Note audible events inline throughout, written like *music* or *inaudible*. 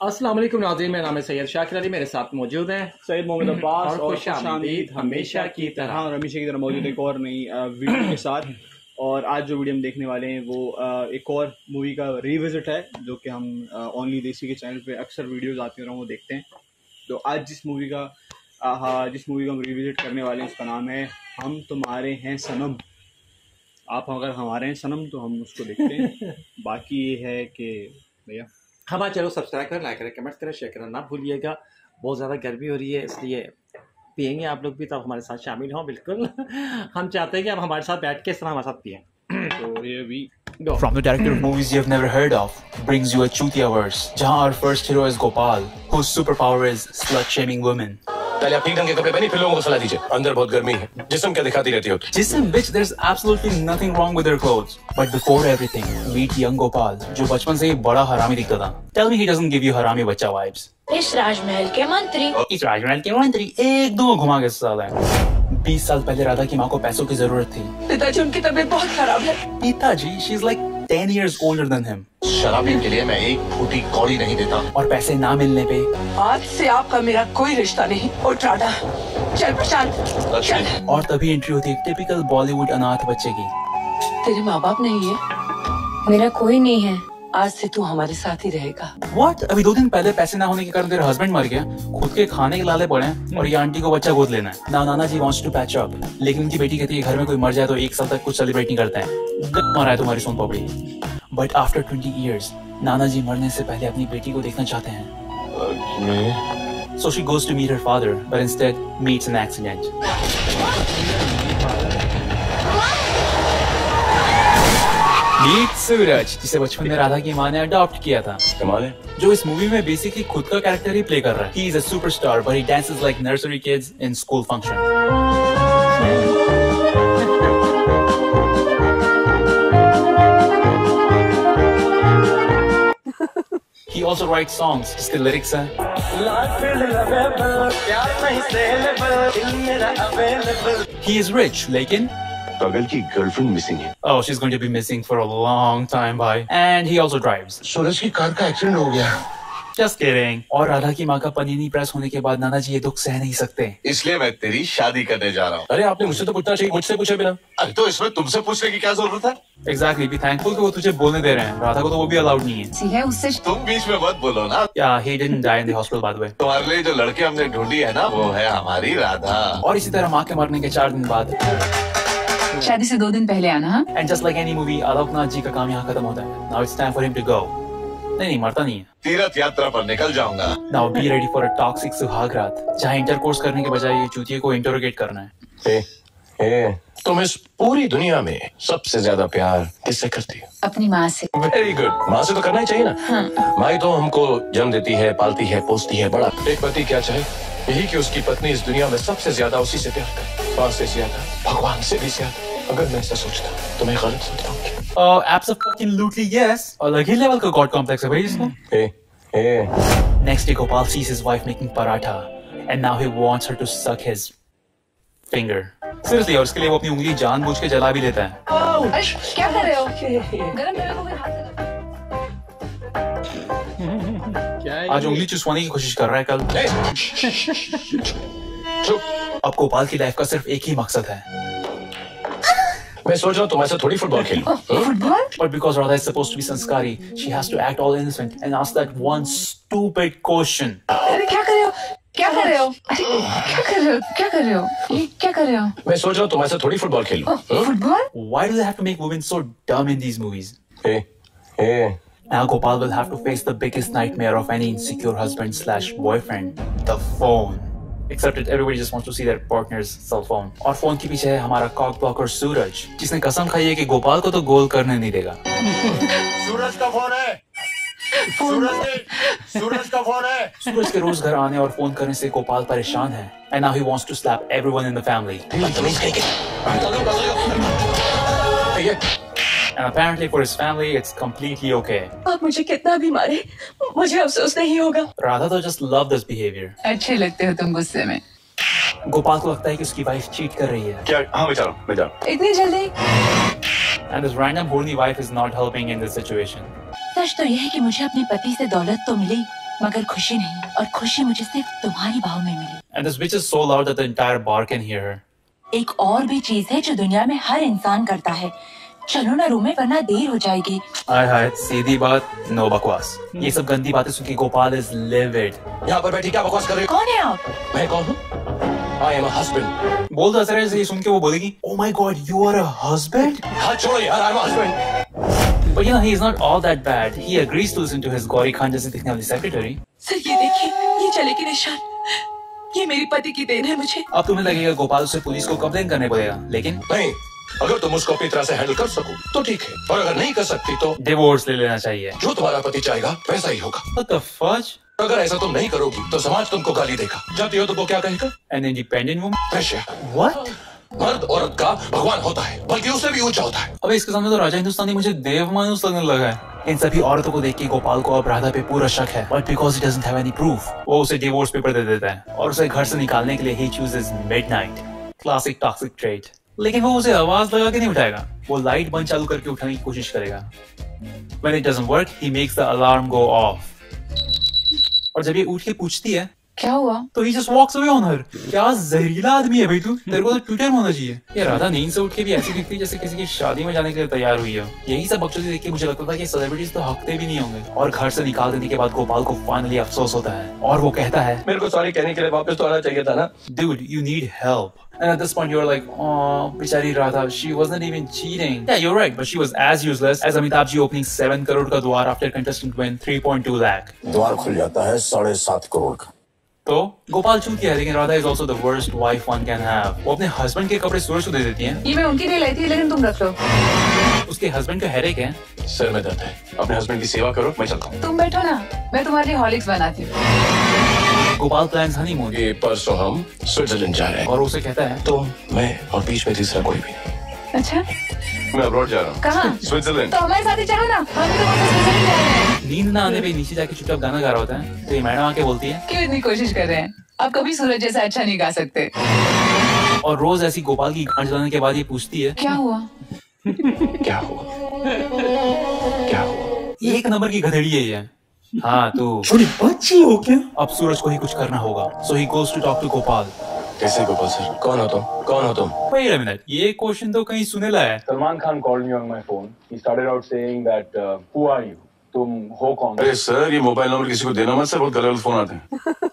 वालेकुम नाज़रीन मेरा नाम है सैयद शाकिर अली मेरे साथ मौजूद हैं। सैयद मोहम्मद अब्बास और और खुश आमदीद हमेशा की तरह। हाँ हमेशा की तरह मौजूद एक और नई वीडियो के साथ। और आज जो वीडियो हम देखने वाले हैं वो एक और मूवी का रिविजिट है जो कि हम ओनली देसी के चैनल पे अक्सर वीडियोस आती हैं और वो देखते हैं। तो आज जिस मूवी का हाँ, जिस मूवी का हम रिविजिट करने वाले हैं उसका नाम है हम तुम्हारे हैं सनम। आप अगर हमारे हैं सनम तो हम उसको देखते हैं। *laughs* बाकी ये है कि भैया। हमारे चैनल सब्सक्राइब करें लाइक करें कमेंट करें शेयर करना ना भूलिएगा बहुत ज़्यादा गर्मी हो रही है इसलिए पियेंगे आप लोग भी तो हमारे साथ शामिल हों बिल्कुल हम चाहते हैं कि आप हमारे साथ बैठ के इस तरह हमारे साथ पिए तो. From the director of movies you've never heard of, brings you a Chutiaverse. Jahan our first hero is Gopal, whose superpower is slut shaming women. पहले आप ठीक ढंग के कपड़े पहनी फिर लोगों को सलाह दीजिए अंदर बहुत गर्मी है जिसम क्या दिखाती रहती हो Jism, bitch, there's absolutely nothing wrong with their clothes. But before everything, meet young Gopal, जो बचपन से ही बड़ा हरामी दिखता था. Tell me he doesn't give you हरामी बच्चा vibes. इस राजमहल के मंत्री इस राजमहल के मंत्री एक दो घुमा के साला है. 20 साल पहले राधा की माँ को पैसों की ज़रूरत थी. पिताजी उनकी तबीयत बहुत खराब है पिताजी, she's like 10 years older than him शराबी के लिए मैं एक फूटी कौड़ी नहीं देता। और पैसे ना मिलने पे। आज से आपका मेरा कोई रिश्ता नहीं और चल प्रशांत चल। और तभी एंट्री होती है टिपिकल बॉलीवुड अनाथ बच्चे की। तेरे माँ बाप नहीं है? मेरा कोई नहीं है। आज से तू हमारे साथ ही रहेगा। What? अभी दो दिन पहले पैसे ना होने के कारण तेरा हस्बैंड मर गया। खुद के खाने के लाले पड़े और ये आंटी को बच्चा गोद लेना है। ना नाना ji wants to patch up लेकिन उनकी बेटी कहती है घर में कोई मर जाए तो एक साल तक कुछ सेलिब्रेट नहीं करते हैं। मारा है तुम्हारी soan papdi. But after twenty years नाना जी मरने से पहले अपनी बेटी को देखना चाहते हैं। So she goes to meet her father, but instead meets an accident. Meet सूरज जिसे बचपन में राधा की माँ ने अडॉप्ट किया था। कमाल है जो इस मूवी में बेसिकली खुद का कैरेक्टर ही प्ले कर रहा है। He is a superstar but he dances like nursery kids in school function. He also writes songs. जिसके lyrics हैं he is rich लेकिन बगल की गर्लफ्रेंड मिसिंग है। Oh she's going to be missing for a long time bye and he also drives. Suraj की car का accident हो गया। Just kidding. और राधा की माँ का पनीनी प्रेस होने के बाद नाना जी ये दुख सह नहीं सकते। इसलिए मैं तेरी शादी करने जा रहा हूँ। अरे आपने मुझसे तो पूछना चाहिए मुझसे पूछे बिना। अरे तो इसमें तुमसे पूछने की क्या ज़रूरत है? Exactly. Be thankful कि वो तुझे बोलने दे रहे हैं। राधा को तो वो भी अलाउड नहीं है। सी है उससे तुम बीच में मत बोलो ना। Yeah, he didn't die in the hospital by the way. तुम्हारे लिए जो लड़के हमने ढूंढी है ना वो है हमारी राधा। और इसी तरह माँ के मरने के चार दिन बाद। शादी से दो दिन पहले आना हाँ? And just like any movie Alok Nath ji का काम यहाँ खत्म होता है। Now it's time for him to go. नहीं नहीं मरता नहीं है। तीर्थ यात्रा पर निकल जाऊँगा। Now be ready for a toxic सुहाग रात जहाँ इंटरकोर्स करने के बजाय ये चूतिए को इंटरोगेट करना है। ए, ए, तुम इस पूरी दुनिया में सबसे ज़्यादा प्यार किससे करती हो? अपनी माँ से। वेरी गुड माँ से तो करना ही चाहिए ना। माँ ही तो हमको जन्म देती है पालती है पोसती है बड़ा। एक पति क्या चाहे? यही कि उसकी पत्नी इस दुनिया में सबसे ज़्यादा उसी से प्यार करे। माँ से ज़्यादा भगवान से भी ज़्यादा। अगर मैं ऐसा सोचता तो मैं गलत सोचता हूँ अलग लेवल का गॉड कॉम्प्लेक्स है भाई इसमें। ए, ए, Next day, Gopal sees his wife making paratha, and now he wants her to suck his finger. Seriously, और इसके लिए वो अपनी उंगली जानबूझ के जला भी लेता है. अरे क्या कर रहे हो? गरम को फिर हाथ से क्या है *laughs* आज उंगली चुसवाने की कोशिश कर रहा है कल. *laughs* अब गोपाल की लाइफ का सिर्फ़ एक ही मकसद है. मैं सोच रहा हूँ तुम ऐसा थोड़ी football Khelo football But because Radha is supposed to be sanskari, she has to act all innocent and ask that one stupid question. अरे क्या कर रहे हो क्या कर रहे हो अरे क्या कर रहे हो क्या कर रहे हो ये क्या कर रहे हो मैं सोच रहा हूँ तुम ऐसा थोड़ी football Khelo football Why do they have to make women so dumb in these movies? A, uh, Now Gopal will have to face the biggest nightmare of any insecure husband slash boyfriend, the phone. Except everybody just wants to see their partners cell phone और phone के पीछे है हमारा Kock blocker सूरज जिसने कसम खाई है कि गोपाल को तो गोल करने नहीं देगा सूरज का फ़ोन है सूरज का फ़ोन है के रोज घर आने और फ़ोन करने से गोपाल परेशान है and now he in family and apparently for his family it's completely okay आप मुझे कितना भी मारे मुझे अफसोस नहीं होगा राधा तो just love this behavior अच्छे लगते हो तुम गुस्से में गोपाल को लगता है कि उसकी वाइफ चीट कर रही है क्या हाँ मैं जा रहा हूँ मैं जा रहा हूँ इतनी जल्दी and this random horny wife is not helping in this situation सच तो यह है कि मुझे अपने पति से दौलत तो मिली मगर खुशी नहीं और खुशी मुझे सिर्फ तुम्हारी बाहों में मिली And this bitch is so loud that the entire bar can hear her. एक और भी चीज है जो दुनिया में हर इंसान करता है चलो ना रूम में वरना देर हो जाएगी। हाय हाय सीधी बात नो बकवास। ये सब गंदी बातें सुन के गोपाल इज़ लिविड यहाँ पर बैठी क्या बकवास कर रही हो? कौन है आप? मैं कौन हूँ? आई एम हस्बैंड बोल तो ऐसा ये सुन के वो बोलेगी Oh my god, you are a husband? हाथ छोड़ो यार I am husband But you know, he is not all that bad. He agrees to listen to his Gauri Khan जैसे दिखने वाली secretary. सर ये देखिए ये चले के निशान। ये मेरी पति की देन है मुझे। अब तुम्हें लगेगा गोपाल से पुलिस को कंप्लेन करने पड़ेगा लेकिन नहीं अगर तुम उसको अपनी तरह से हैंडल कर सको तो ठीक है। और अगर नहीं कर सकती तो डिवोर्स ले लेना चाहिए। जो तुम्हारा पति चाहेगा वैसा ही होगा। Fudge? अगर ऐसा तुम नहीं करोगी तो समाज तुमको गाली देगा। जाती हो तो वो क्या कहेगा woman? Vysya What? मर्द औरत का भगवान होता है बल्कि उससे भी ऊँचा होता है। अबे इसके सामने तो राजा हिंदुस्तानी मुझे देव मानुस लगने लगा है। इन सभी औरतों को देख के गोपाल को अब राधा पे पूरा शक है। But because he doesn't have any proof वो उसे डिवोर्स पेपर दे देता है। और उसे घर से निकालने के लिए he chooses midnight classic toxic trait लेकिन वो उसे आवाज़ लगा के नहीं उठाएगा वो लाइट बंद चालू करके उठाने की कोशिश करेगा When it doesn't work, he makes the alarm go off. और जब ये उठ के पूछती है क्या हुआ तो he just walks away on her क्या जहरीला आदमी है भाई तू तेरे को तो ट्विटर होना चाहिए ये राधा नींद से उठ के भी ऐसी दिखती है जैसे किसी की शादी में जाने के लिए तैयार हुई है यही सब बकचोदी देख के मुझे लगता था कि सेलिब्रिटीज तो हकते भी नहीं होंगे और घर से निकाल देने के बाद गोपाल को फाइनली अफसोस होता है और वो कहता है मेरे को सॉरी कहने के लिए वापस तो आना चाहिए था ना dude, you need help. And at this point, you're like, oh, Bichari Radha, she wasn't even cheating. Yeah, you're right, but she was as useless as Amitabh Ji opening 7 crore ka dwar after contestant win 3.2 lakh. द्वार खुल जाता है साढ़े सात करोड़ का तो गोपाल चूत है लेकिन Radha is also the worst wife one can have वो अपने हस्बैंड के कपड़े सूरज को दे देती है। ये मैं उनके लिए लाई थी लेकिन तुम रख लो। उसके हस्बैंड का हेडेक है। सर में दर्द है। अपने हस्बैंड की सेवा करो मैं चलता हूँ। तुम बैठो ना मैं तुम्हारे लिए हॉर्लिक्स बनाती हूँ। गोपाल प्लान हनीमून ये परसों हम स्विट्जरलैंड जा रहे हैं। और उसे कहता है तुम मैं और बीच में तीसरा कोई भी नहीं। अच्छा? मैं अब्रॉड जा रहा हूँ कहाँ स्विट्जरलैंड तो हमारे साथ ही चलो ना हम भी तो स्विट्जरलैंड जा रहे हैं नींद ना आने पे नीचे जाके चुपचाप गाना गा रहा होता है तो ये मैडम आके बोलती है क्यों इतनी कोशिश कर रहे हैं आप कभी सूरज जैसा अच्छा नहीं गा सकते और रोज ऐसी गोपाल की गांठ जलाने के बाद ये पूछती है क्या हुआ क्या हुआ क्या हुआ एक नंबर की गधेड़ी है ये हाँ तो छोटी बच्ची हो क्या अब सूरज को ही कुछ करना होगा so he goes to talk to Gopal कैसे गोपाल सर? कौन हो तुम? कौन हो तुम? Wait a minute, ये क्वेश्चन तो कहीं सुनेला है? Salman Khan called me on my phone. He started out saying that, uh, "Who are you? तुम हो कौन?" अरे सर ये मोबाइल नंबर किसी को देना मत सर बहुत गलत गलत फ़ोन आते हैं।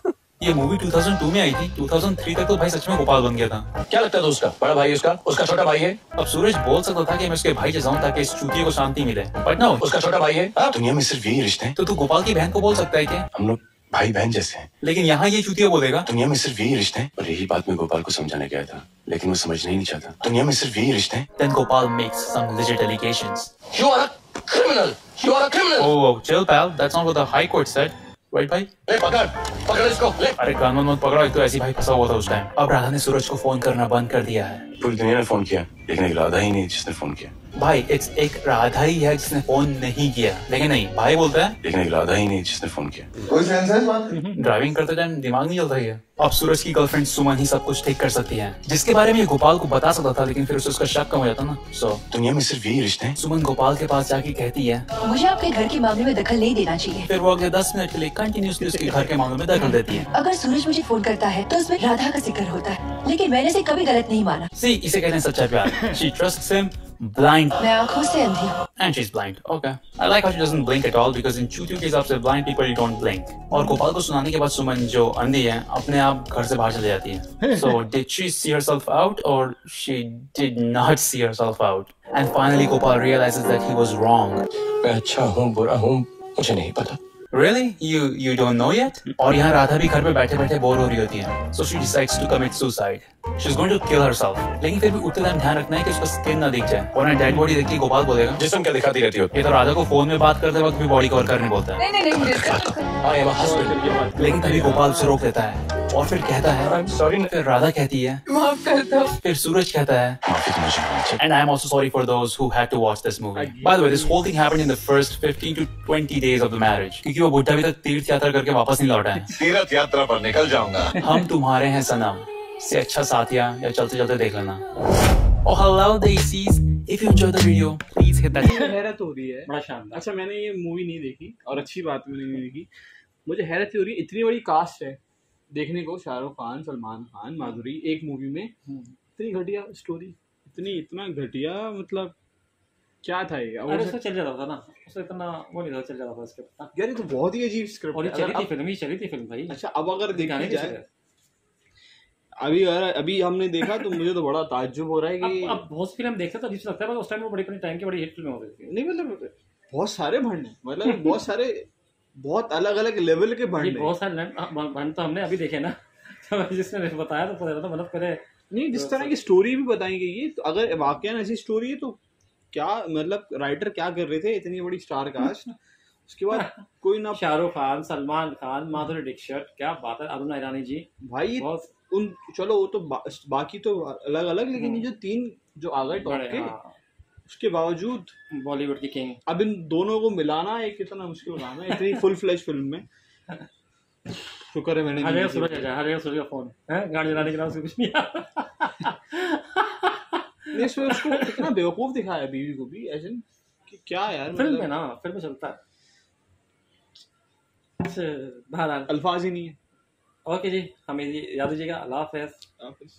*laughs* ये मूवी 2002 में आई थी। 2003 तक तो भाई सच में गोपाल बन गया था। क्या लगता था उसका बड़ा भाई है उसका? उसका छोटा भाई है? अब सूरज बोल सकता था कि मैं उसके भाई जैसा हूँ ताकि इस चूतिए को शांति मिले। बट नो उसका छोटा भाई है? हाँ, दुनिया में सिर्फ़ यही रिश्ते हैं। तो तू गोपाल की बहन को बोल सकता है क्या? हम लोग भाई बहन जैसे हैं। लेकिन यहाँ ये चूतिया बोलेगा? दुनिया में सिर्फ़ यही रिश्ते हैं। और यही बात मैं गोपाल को समझाने गया था लेकिन वो समझना ही नहीं चाहता। दुनिया में सिर्फ़ यही रिश्ते हैं। Then Gopal makes some legit allegations. You are a criminal you are a criminal oh chill pal. That's not what the high court said. Right भाई ले पकड़। पकड़ इसको ले। अरे कानून मत पकड़ो तो ऐसी भाई फंसा हुआ था उस टाइम अब राधा ने सूरज को फ़ोन करना बंद कर दिया है। पूरी दुनिया ने फ़ोन किया लेकिन एक राधा ही नहीं जिसने फ़ोन किया। भाई इट्स एक राधा ही है जिसने फ़ोन नहीं किया। लेकिन नहीं भाई बोलता है। लेकिन एक राधा ही नहीं जिसने फ़ोन किया। कोई सेंस है बात ड्राइविंग करते टाइम दिमाग नहीं चलता है। अब सूरज की गर्लफ्रेंड सुमन ही सब कुछ ठीक कर सकती है। जिसके बारे में गोपाल को बता सकता था लेकिन फिर उसे उसका शक कम हो जाता ना। सो दुनिया में सिर्फ़ यही रिश्ते हैं। सुमन गोपाल के पास जाके कहती है मुझे आपके घर के मामले में दखल नहीं देना चाहिए। फिर वो अगले दस मिनट के लिए कंटिन्यूसली उसके घर के मामले में दखल देती है। अगर सूरज मुझे फ़ोन करता है तो उसमें राधा का ज़िक्र होता है। लेकिन मैंने इसे कभी गलत नहीं माना। सी इसे कहते हैं सच्चा प्यार। शी ट्रस्ट्स हिम blind मैं आँखों से अंधी हूँ and she's blind okay i like how she doesn't blink at all because in चूतियों के हिसाब से blind people you don't blink और गोपाल को सुनाने के बाद सुमन जो अंधी है अपने आप घर से बाहर चले जाती है so did she see herself out or she did not see herself out and finally Gopal realizes that he was wrong मैं अच्छा हूँ बुरा हूँ मुझे नहीं पता really you you don't know yet और यहाँ राधा भी घर पे बैठे बैठे बोर हो रही होती है so she decides to commit suicide she's going to kill herself लेकिन फिर भी उतने टाइम ध्यान रखना है कि उसका स्किन ना दिख जाए और डेड बॉडी देख के गोपाल बोलेगा जिसम क्या दिखाती रहती हो ये तो राधा को फ़ोन में बात करते वक्त भी बॉडी कवर करने बोलता है नहीं नहीं नहीं लेकिन तभी गोपाल उसे रोक लेता है और फिर कहता है सॉरी फिर राधा कहती है माफ़ कर दो। फिर सूरज कहता है माफ़ी तो मुझे नहीं चाहिए। And I am also sorry for those who had to watch this movie. By the way, this whole thing happened in the first 15 to 20 days of the marriage. क्योंकि वो बुढ़ा अभी तक तीर्थ यात्रा करके वापस नहीं लौटा है। *laughs* तीर्थ यात्रा पर निकल जाऊँगा। हम तुम्हारे हैं सनम। से अच्छा साथिया या चलते चलते देख लेना। Oh hello Daisies. If you enjoyed the video, please hit that हैरत हो रही है। बड़ा शानदार। अच्छा मैंने ये मूवी नहीं देखी और अच्छी बात मैंने नहीं देखी। मुझे हैरत हो रही है इतनी बड़ी कास्ट है। देखने को शाहरुख खान सलमान खान माधुरी एक मूवी में। इतनी घटिया स्टोरी इतनी इतना घटिया मतलब क्या था ये? अरे उसे- उसको चल जाता था ना उसको इतना वो नहीं था चल जाता था उसके हाँ। यार ये तो बहुत ही अजीब स्क्रिप्ट और ये चली थी अब- फ़िल्म ही चली थी फ़िल्म भाई। अच्छा अब अगर देखी नहीं जाए अभी यार अभी हमने देखा तो मुझे तो बड़ा ताज्जुब हो रहा है कि अब बहुत सी फ़िल्म देखते तो अजीब लगता है उस टाइम में बड़ी अपनी टाइम की बड़ी हिट फ़िल्म हो रही थी। नहीं मतलब बहुत सारे भंड मतलब बहुत सारे बहुत अलग अलग लेवल के भंड बहुत सारे लैंड- हाँ, भंड तो हमने अभी देखे ना। *laughs* तो जिसने बताया तो पता चला मतलब पहले नहीं जिस तरह की स्टोरी भी बताई गई है तो अगर वाकई ऐसी स्टोरी है तो क्या मतलब राइटर क्या कर रहे थे? इतनी बड़ी स्टार कास्ट *laughs* उसके बाद कोई ना शाहरुख खान सलमान खान माधुरी दीक्षित क्या बात है अरुण ईरानी जी। भाई उन चलो वो तो बा, बाकी तो अलग अलग लेकिन ये जो तीन जो आ गए टॉप के हाँ, उसके बावजूद बॉलीवुड की किंग। अब इन दोनों को मिलाना एक इतना मुश्किल काम है इतनी फुल फ्लैश फ़िल्म में। शुक्र है मैंने हर सूरज हर सूरज का फ़ोन है? गाड़ी चलाने के नाम से कुछ नहीं नहीं, इसमें उसको इतना बेवकूफ़ दिखाया बीवी को भी ऐसे कि क्या यार फ़िल्म मतलब में ना फ़िल्म में चलता है। अच्छा, बहरहाल। अल्फाज ही नहीं है। ओके जी हमें याद दीजिएगा अल्लाह हाफिज़। हाफिज़।